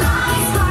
lies.